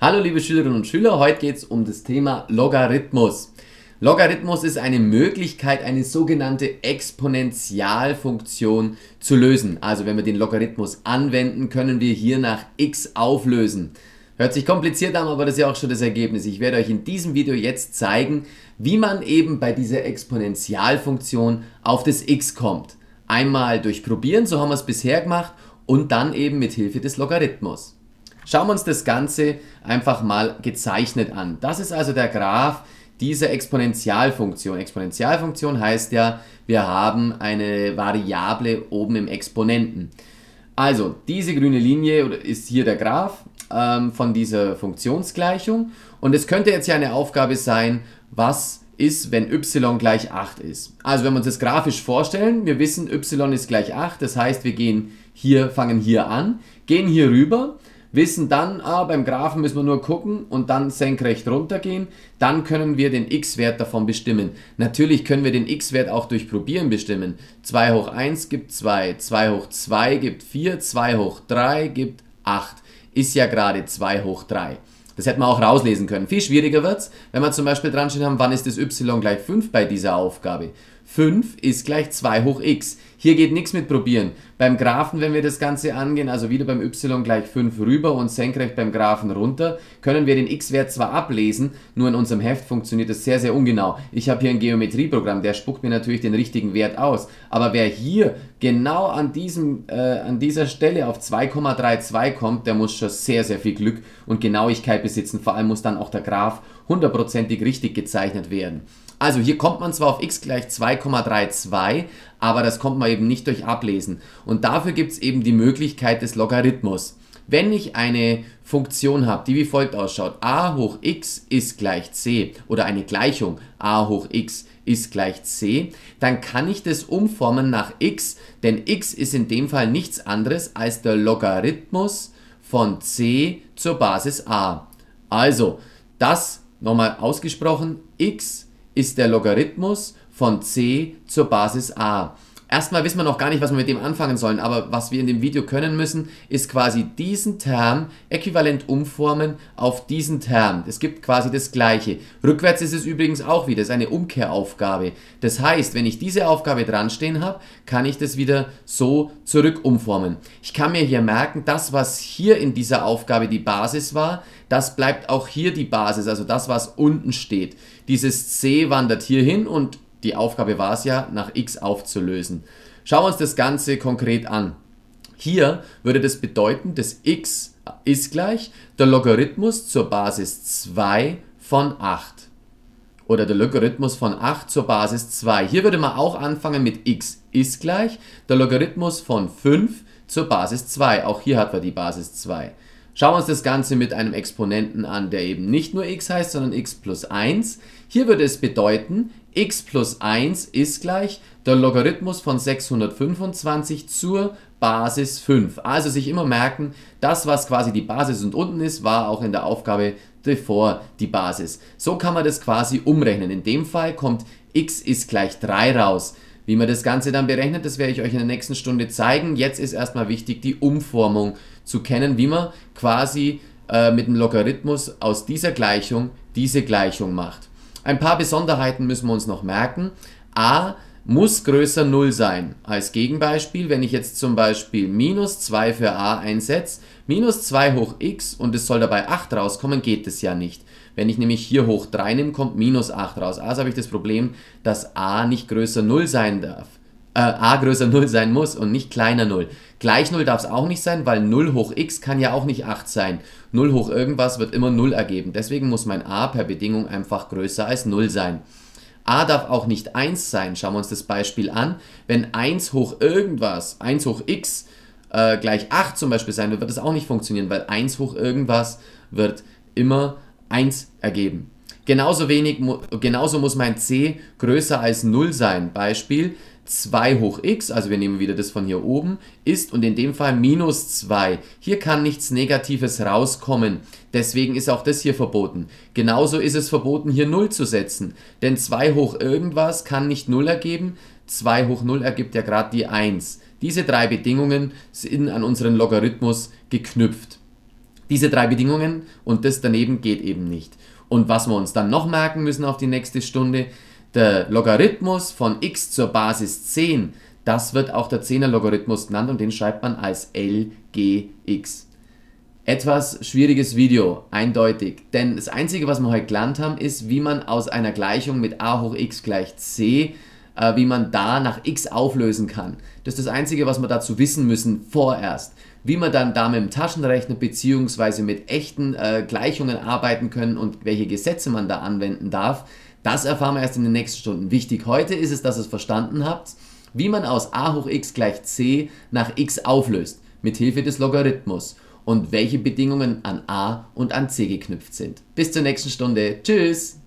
Hallo liebe Schülerinnen und Schüler, heute geht es um das Thema Logarithmus. Logarithmus ist eine Möglichkeit, eine sogenannte Exponentialfunktion zu lösen. Also wenn wir den Logarithmus anwenden, können wir hier nach x auflösen. Hört sich kompliziert an, aber das ist ja auch schon das Ergebnis. Ich werde euch in diesem Video jetzt zeigen, wie man eben bei dieser Exponentialfunktion auf das x kommt. Einmal durch Probieren, so haben wir es bisher gemacht, und dann eben mit Hilfe des Logarithmus. Schauen wir uns das Ganze einfach mal gezeichnet an. Das ist also der Graph dieser Exponentialfunktion. Exponentialfunktion heißt ja, wir haben eine Variable oben im Exponenten. Also, diese grüne Linie ist hier der Graph ähm, von dieser Funktionsgleichung. Und es könnte jetzt ja eine Aufgabe sein, was ist, wenn y gleich 8 ist. Also wenn wir uns das grafisch vorstellen, wir wissen, y ist gleich 8, das heißt, wir gehen hier, fangen hier an, gehen hier rüber, wissen dann, ah, beim Graphen müssen wir nur gucken und dann senkrecht runtergehen, dann können wir den x-Wert davon bestimmen. Natürlich können wir den x-Wert auch durch Probieren bestimmen. 2 hoch 1 gibt 2, 2 hoch 2 gibt 4, 2 hoch 3 gibt 8. Ist ja gerade 2 hoch 3. Das hätte man auch rauslesen können. Viel schwieriger wird es, wenn wir zum Beispiel dran stehen haben, wann ist das y gleich 5 bei dieser Aufgabe. 5 ist gleich 2 hoch x. Hier geht nichts mit probieren. Beim Graphen, wenn wir das Ganze angehen, also wieder beim y gleich 5 rüber und senkrecht beim Graphen runter, können wir den x-Wert zwar ablesen, nur in unserem Heft funktioniert das sehr, sehr ungenau. Ich habe hier ein Geometrieprogramm, der spuckt mir natürlich den richtigen Wert aus. Aber wer hier genau an, diesem, äh, an dieser Stelle auf 2,32 kommt, der muss schon sehr, sehr viel Glück und Genauigkeit besitzen. Vor allem muss dann auch der Graph hundertprozentig richtig gezeichnet werden. Also hier kommt man zwar auf x gleich 2,32, aber das kommt man eben nicht durch Ablesen. Und dafür gibt es eben die Möglichkeit des Logarithmus. Wenn ich eine Funktion habe, die wie folgt ausschaut, a hoch x ist gleich c oder eine Gleichung a hoch x ist gleich c, dann kann ich das umformen nach x, denn x ist in dem Fall nichts anderes als der Logarithmus von c zur Basis a. Also, das nochmal ausgesprochen, x ist der Logarithmus von c zur Basis a. Erstmal wissen wir noch gar nicht, was wir mit dem anfangen sollen, aber was wir in dem Video können müssen, ist quasi diesen Term äquivalent umformen auf diesen Term. Es gibt quasi das gleiche. Rückwärts ist es übrigens auch wieder, das ist eine Umkehraufgabe. Das heißt, wenn ich diese Aufgabe dran stehen habe, kann ich das wieder so zurück umformen. Ich kann mir hier merken, das, was hier in dieser Aufgabe die Basis war, das bleibt auch hier die Basis, also das, was unten steht. Dieses c wandert hier hin und die Aufgabe war es ja, nach x aufzulösen. Schauen wir uns das Ganze konkret an. Hier würde das bedeuten, dass x ist gleich der Logarithmus zur Basis 2 von 8. Oder der Logarithmus von 8 zur Basis 2. Hier würde man auch anfangen mit x ist gleich der Logarithmus von 5 zur Basis 2. Auch hier hat man die Basis 2. Schauen wir uns das Ganze mit einem Exponenten an, der eben nicht nur x heißt, sondern x plus 1. Hier würde es bedeuten, x plus 1 ist gleich der Logarithmus von 625 zur Basis 5. Also sich immer merken, das was quasi die Basis und unten ist, war auch in der Aufgabe davor die Basis. So kann man das quasi umrechnen. In dem Fall kommt x ist gleich 3 raus. Wie man das Ganze dann berechnet, das werde ich euch in der nächsten Stunde zeigen. Jetzt ist erstmal wichtig, die Umformung zu kennen, wie man quasi äh, mit dem Logarithmus aus dieser Gleichung diese Gleichung macht. Ein paar Besonderheiten müssen wir uns noch merken. a muss größer 0 sein. Als Gegenbeispiel, wenn ich jetzt zum Beispiel minus 2 für a einsetze, minus 2 hoch x und es soll dabei 8 rauskommen, geht es ja nicht. Wenn ich nämlich hier hoch 3 nehme, kommt minus 8 raus. Also habe ich das Problem, dass a nicht größer 0 sein darf. Äh, a größer 0 sein muss und nicht kleiner 0. Gleich 0 darf es auch nicht sein, weil 0 hoch x kann ja auch nicht 8 sein. 0 hoch irgendwas wird immer 0 ergeben. Deswegen muss mein a per Bedingung einfach größer als 0 sein. A darf auch nicht 1 sein. Schauen wir uns das Beispiel an. Wenn 1 hoch irgendwas, 1 hoch x äh, gleich 8 zum Beispiel sein wird, wird das auch nicht funktionieren, weil 1 hoch irgendwas wird immer 1 ergeben. Genauso, wenig, genauso muss mein c größer als 0 sein. Beispiel, 2 hoch x, also wir nehmen wieder das von hier oben, ist und in dem Fall minus 2. Hier kann nichts Negatives rauskommen, deswegen ist auch das hier verboten. Genauso ist es verboten, hier 0 zu setzen, denn 2 hoch irgendwas kann nicht 0 ergeben, 2 hoch 0 ergibt ja gerade die 1. Diese drei Bedingungen sind an unseren Logarithmus geknüpft. Diese drei Bedingungen und das daneben geht eben nicht. Und was wir uns dann noch merken müssen auf die nächste Stunde, der Logarithmus von x zur Basis 10, das wird auch der 10er Logarithmus genannt und den schreibt man als LGX. Etwas schwieriges Video, eindeutig. Denn das Einzige, was wir heute gelernt haben, ist, wie man aus einer Gleichung mit a hoch x gleich c, äh, wie man da nach x auflösen kann. Das ist das Einzige, was wir dazu wissen müssen vorerst. Wie wir dann da mit dem Taschenrechner bzw. mit echten äh, Gleichungen arbeiten können und welche Gesetze man da anwenden darf, das erfahren wir erst in den nächsten Stunden. Wichtig heute ist es, dass ihr es verstanden habt, wie man aus a hoch x gleich c nach x auflöst, mit Hilfe des Logarithmus und welche Bedingungen an a und an c geknüpft sind. Bis zur nächsten Stunde. Tschüss!